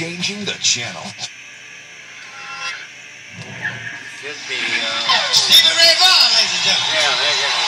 changing the channel. Could be, uh... Stevie Ray Vaughan, ladies and gentlemen. Yeah, there you go.